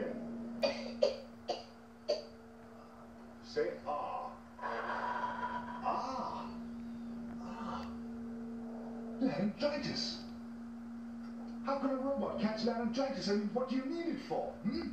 again. Say ah. Ah. Ah. Laryngitis. How can a robot catch laryngitis? I mean, what do you need it for? Hmm?